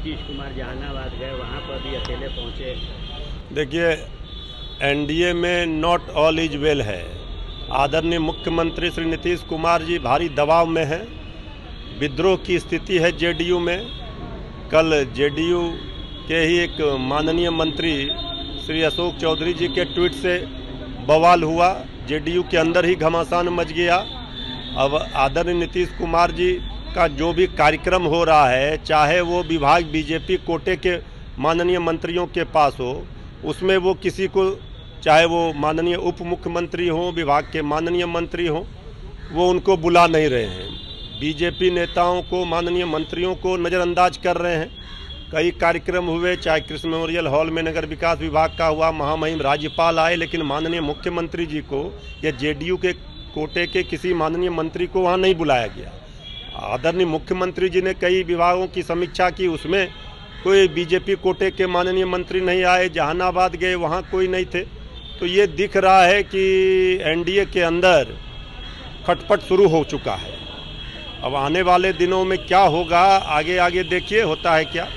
नीतीश कुमार जहानाबाद गए, वहाँ पर भी अकेले पहुँचे। देखिए, एनडीए में नॉट ऑल इज़ वेल है। आदरणीय मुख्यमंत्री श्री नीतीश कुमार जी भारी दबाव में हैं। विद्रोह की स्थिति है जेडीयू में। कल जेडीयू के ही एक माननीय मंत्री श्री अशोक चौधरी जी के ट्वीट से बवाल हुआ। जेडीयू के अंदर ही घमासान मच गया। अब आदरणीय नीतीश कुमार जी का जो भी कार्यक्रम हो रहा है, चाहे वो विभाग बीजेपी कोटे के माननीय मंत्रियों के पास हो, उसमें वो किसी को, चाहे वो माननीय उप मुख्यमंत्री हों, विभाग के माननीय मंत्री हों, वो उनको बुला नहीं रहे हैं। बीजेपी नेताओं को, माननीय मंत्रियों को नज़रअंदाज कर रहे हैं। कई कार्यक्रम हुए, चाहे कृष्ण मेमोरियल हॉल में नगर विकास विभाग का हुआ, महामहिम राज्यपाल आए, लेकिन माननीय मुख्यमंत्री जी को या जेडीयू के कोटे के किसी माननीय मंत्री को वहाँ नहीं बुलाया गया। आदरणीय मुख्यमंत्री जी ने कई विभागों की समीक्षा की, उसमें कोई बीजेपी कोटे के माननीय मंत्री नहीं आए, जहानाबाद गए, वहाँ कोई नहीं थे। तो ये दिख रहा है कि एनडीए के अंदर खटपट शुरू हो चुका है। अब आने वाले दिनों में क्या होगा आगे आगे देखिए, होता है क्या।